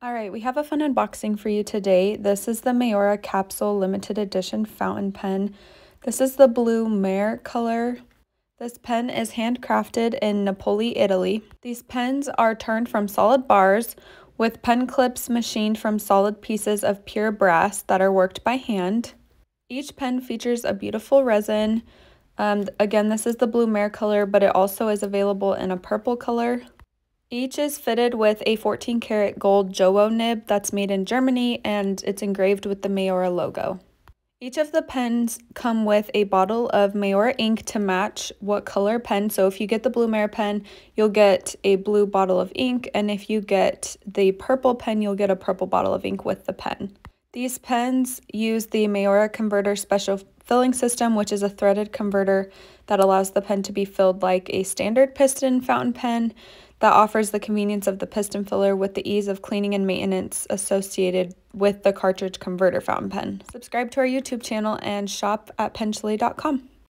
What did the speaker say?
All right, we have a fun unboxing for you today. This is the Maiora Capsule Limited Edition Fountain Pen. This is the blue mare color. This pen is handcrafted in Napoli, Italy. These pens are turned from solid bars with pen clips machined from solid pieces of pure brass that are worked by hand. Each pen features a beautiful resin. Um, again, this is the blue mare color, but it also is available in a purple color. Each is fitted with a 14 karat gold Jowo nib that's made in Germany and it's engraved with the Maiora logo. Each of the pens come with a bottle of Maiora ink to match what color pen. So if you get the blue Mare pen, you'll get a blue bottle of ink. And if you get the purple pen, you'll get a purple bottle of ink with the pen. These pens use the Maiora Converter Special Filling System, which is a threaded converter that allows the pen to be filled like a standard piston fountain pen that offers the convenience of the piston filler with the ease of cleaning and maintenance associated with the cartridge converter fountain pen. Subscribe to our YouTube channel and shop at penchalet.com.